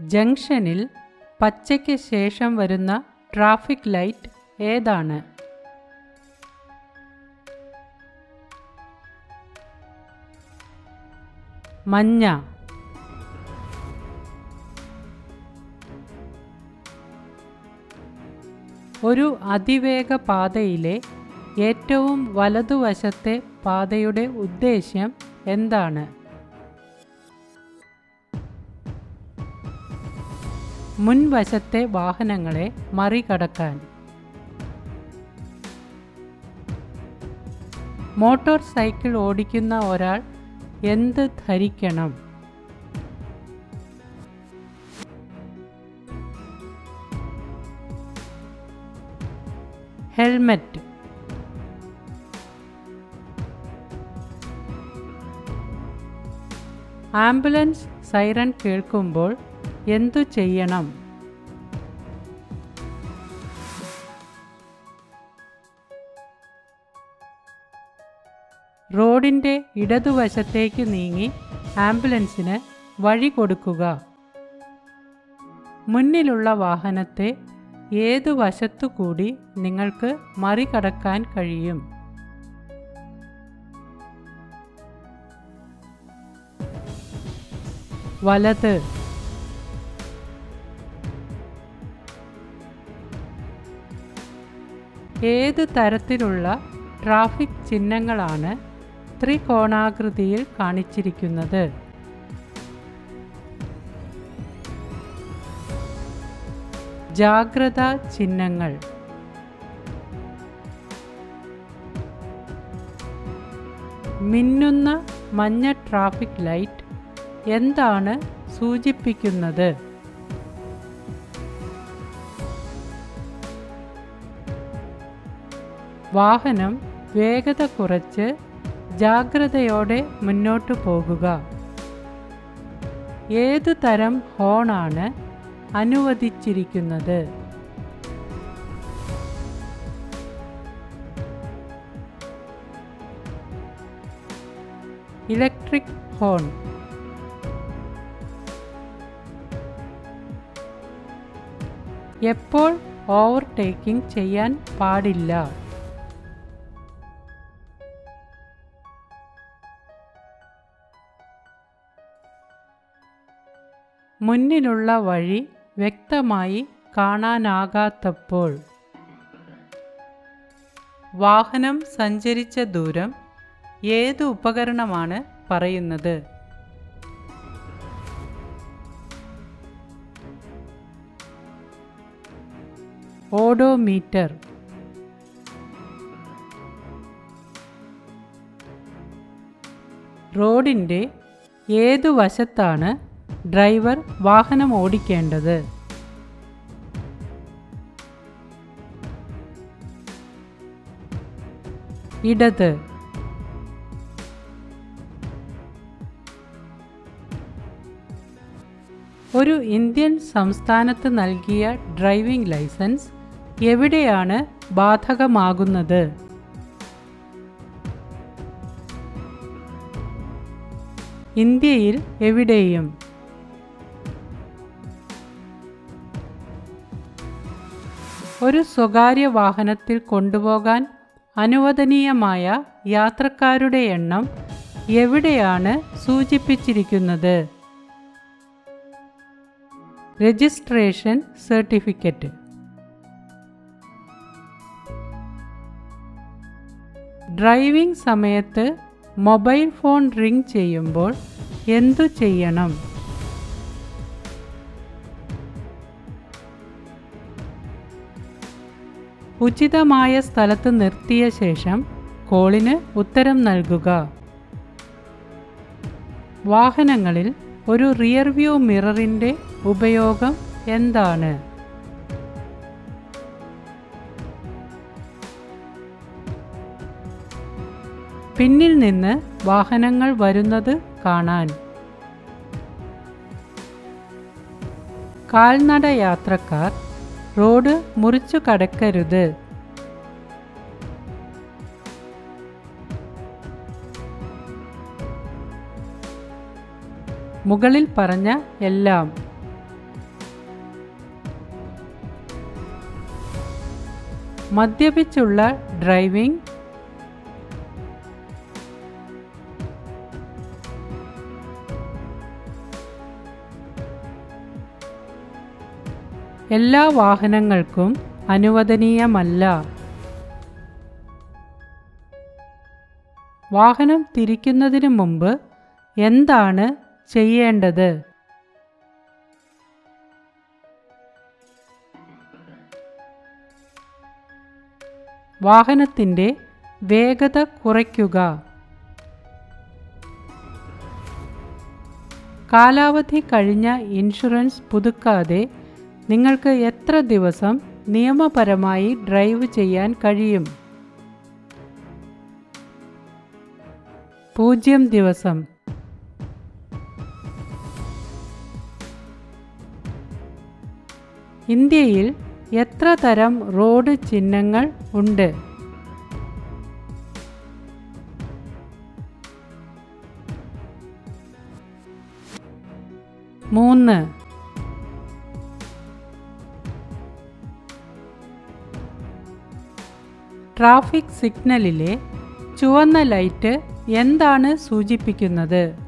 ജംഗ്ഷനിൽ പച്ചയ്ക്ക് ശേഷം വരുന്ന ട്രാഫിക് ലൈറ്റ് ഏതാണ്? മഞ്ഞ. ഒരു അതിവേഗ പാതയിലെ ഏറ്റവും വലതുവശത്തെ പാതയുടെ ഉദ്ദേശ്യം എന്താണ്? മുൻവശത്തെ വാഹനങ്ങളെ മറികടക്കാൻ. മോട്ടോർ സൈക്കിൾ ഓടിക്കുന്ന ഒരാൾ എന്ത് ധരിക്കണം? ഹെൽമറ്റ്. ആംബുലൻസ് സൈറൺ കേൾക്കുമ്പോൾ എന്തു ചെയ്യണം? റോഡിന്റെ ഇടതുവശത്തേക്ക് നീങ്ങി ആംബുലൻസിന് വഴി കൊടുക്കുക. മുന്നിലുള്ള വാഹനത്തെ ഏതു വശത്തുകൂടി നിങ്ങൾക്ക് മറികടക്കാൻ കഴിയും? വലത്. ഏത് തരത്തിലുള്ള ട്രാഫിക് ചിഹ്നങ്ങളാണ് ത്രികോണാകൃതിയിൽ കാണിച്ചിരിക്കുന്നത്? ജാഗ്രത ചിഹ്നങ്ങൾ. മിന്നുന്ന മഞ്ഞ ട്രാഫിക് ലൈറ്റ് എന്താണ് സൂചിപ്പിക്കുന്നത്? വാഹനം വേഗത കുറച്ച് ജാഗ്രതയോടെ മുന്നോട്ട് പോകുക. ഏതു തരം ഹോണാണ് അനുവദിച്ചിരിക്കുന്നത്? Electric horn. എപ്പോൾ ഓവർടേക്കിംഗ് ചെയ്യാൻ പാടില്ല? മുന്നിലുള്ള വഴി വ്യക്തമായി കാണാനാകാത്തപ്പോൾ വാഹനം സഞ്ചരിച്ച ദൂരം ഏത് ഉപകരണമാണ് പറയുന്നത്? ഓഡോമീറ്റർ. റോഡിന്റെ ഏതു വശത്താണ് ഡ്രൈവർ വാഹനം ഓടിക്കേണ്ടത്. ഇടത്. ഒരു ഇന്ത്യൻ സംസ്ഥാനത്ത് നൽകിയ ഡ്രൈവിംഗ് ലൈസൻസ് എവിടെയാണ് ബാധകമാകുന്നത്? ഇന്ത്യയിൽ എവിടെയും. ഒരു സ്വകാര്യ വാഹനത്തിൽ കൊണ്ടുപോകാൻ അനുവദനീയമായ യാത്രക്കാരുടെ എണ്ണം എവിടെയാണ് സൂചിപ്പിച്ചിരിക്കുന്നത്? Registration certificate. ഡ്രൈവിംഗ് സമയത്ത് മൊബൈൽ ഫോൺ റിംഗ് ചെയ്യുമ്പോൾ എന്തു ചെയ്യണം? ഉചിതമായ സ്ഥലത്ത് നിർത്തിയ ശേഷം കോളിന് ഉത്തരം നൽകുക. വാഹനങ്ങളിൽ ഒരു റിയർ വ്യൂ മിററിന്റെ ഉപയോഗം എന്താണ്? പിന്നിൽ നിന്ന് വാഹനങ്ങൾ വരുന്നത് കാണാൻ. കാൽനട യാത്രക്കാർ റോഡ് മുറിച്ചു കടക്കരുത്. മുകളിൽ പറഞ്ഞ എല്ലാം. മദ്യപിച്ചുള്ള ഡ്രൈവിംഗ് എല്ലാ വാഹനങ്ങൾക്കും അനുവദനീയമല്ല. വാഹനം തിരിക്കുന്നതിന് മുമ്പ് എന്താണ് ചെയ്യേണ്ടത്? വാഹനത്തിന്റെ വേഗത കുറയ്ക്കുക. കാലാവധി കഴിഞ്ഞ ഇൻഷുറൻസ് പുതുക്കാതെ നിങ്ങൾക്ക് എത്ര ദിവസം നിയമപരമായി ഡ്രൈവ് ചെയ്യാൻ കഴിയും? പൂജ്യം ദിവസം. ഇന്ത്യയിൽ എത്ര തരം റോഡ് ചിഹ്നങ്ങൾ ഉണ്ട്? മൂന്ന്. ട്രാഫിക് സിഗ്നലിലെ ചുവന്ന ലൈറ്റ് എന്താണ് സൂചിപ്പിക്കുന്നത്?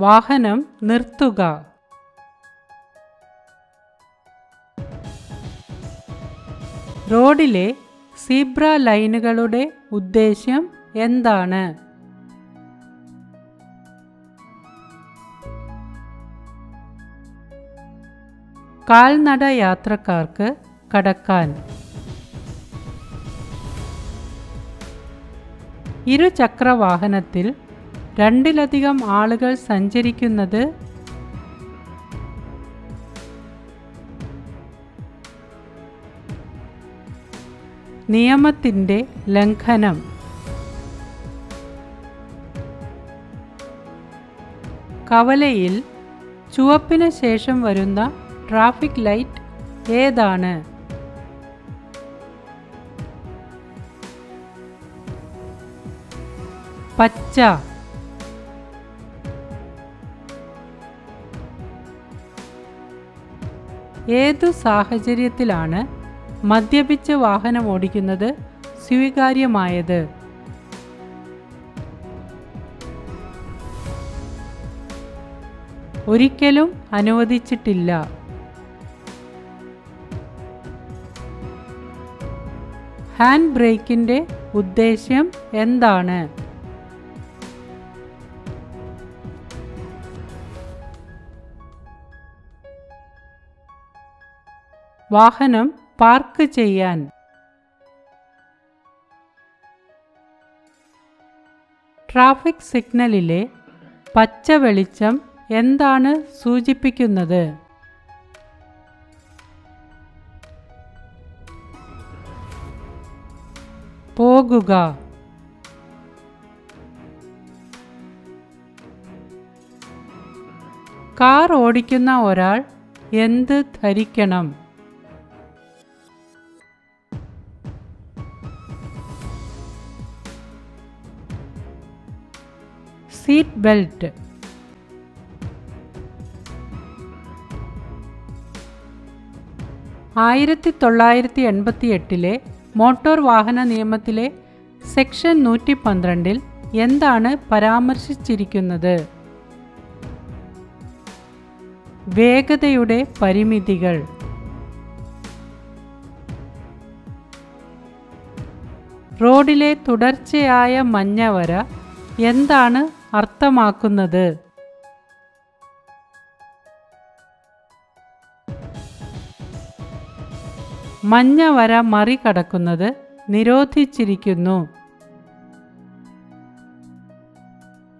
വാഹനം നിർത്തുക. റോഡിലെ സീബ്ര ലൈനുകളുടെ ഉദ്ദേശ്യം എന്താണ്? കാൽനട യാത്രക്കാർക്ക് കടക്കാൻ. ഇരുചക്രവാഹനത്തിൽ രണ്ടിലധികം ആളുകൾ സഞ്ചരിക്കുന്നത് നിയമത്തിന്റെ ലംഘനം. കവലയിൽ ചുവപ്പിന് ശേഷം വരുന്ന ട്രാഫിക് ലൈറ്റ് ഏതാണ്? പച്ച. ഏതു സാഹചര്യത്തിലാണ് മദ്യപിച്ച് വാഹനം ഓടിക്കുന്നത് സ്വീകാര്യമായത്? ഒരിക്കലും അനുവദിച്ചിട്ടില്ല. ഹാൻഡ് ബ്രേക്കിന്റെ ഉദ്ദേശ്യം എന്താണ്? വാഹനം പാർക്ക് ചെയ്യാൻ. ട്രാഫിക് സിഗ്നലിലെ പച്ച വെളിച്ചം എന്താണ് സൂചിപ്പിക്കുന്നത്? പോകുക കാർ ഓടിക്കുന്ന ഒരാൾ എന്ത് ധരിക്കണം? Seat belt. ആയിരത്തി തൊള്ളായിരത്തി എൺപത്തി എട്ടിലെ മോട്ടോർ വാഹന നിയമത്തിലെ സെക്ഷൻ നൂറ്റി പന്ത്രണ്ടിൽ എന്താണ് പരാമർശിച്ചിരിക്കുന്നത്? വേഗതയുടെ പരിമിതികൾ. റോഡിലെ തുടർച്ചയായ മഞ്ഞവര എന്താണ് അർത്ഥമാക്കുന്നത്? മഞ്ഞവര മറികടക്കുന്നത് നിരോധിച്ചിരിക്കുന്നു.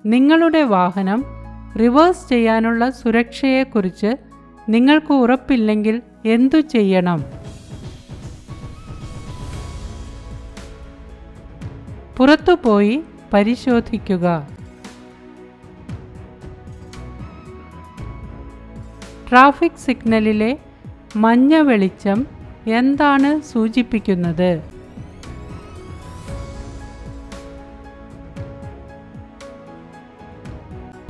നിങ്ങളുടെ വാഹനം റിവേഴ്സ് ചെയ്യാനുള്ള സുരക്ഷയെക്കുറിച്ച് നിങ്ങൾക്ക് ഉറപ്പില്ലെങ്കിൽ എന്തു ചെയ്യണം? പുറത്തുപോയി പരിശോധിക്കുക. ട്രാഫിക് സിഗ്നലിലെ മഞ്ഞ വെളിച്ചം എന്താണ് സൂചിപ്പിക്കുന്നത്?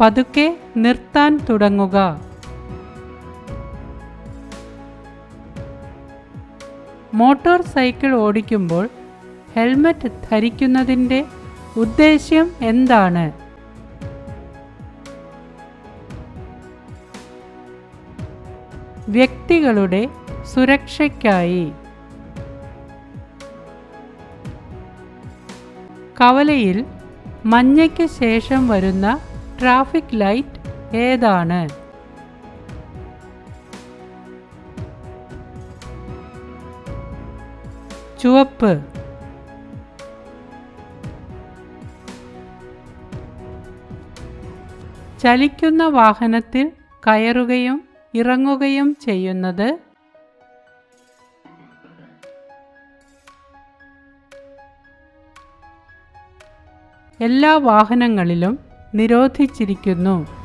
പതുക്കെ നിർത്താൻ തുടങ്ങുക. മോട്ടോർ സൈക്കിൾ ഓടിക്കുമ്പോൾ ഹെൽമറ്റ് ധരിക്കുന്നതിന്റെ ഉദ്ദേശ്യം എന്താണ്? വ്യക്തികളുടെ സുരക്ഷയ്ക്കായി. കവലയിൽ മഞ്ഞയ്ക്ക് ശേഷം വരുന്ന ട്രാഫിക് ലൈറ്റ് ഏതാണ്? ചുവപ്പ്. ചലിക്കുന്ന വാഹനത്തിൽ കയറുകയും ഇറങ്ങുകയും ചെയ്യുന്നത് എല്ലാ വാഹനങ്ങളിലും നിരോധിച്ചിരിക്കുന്നു.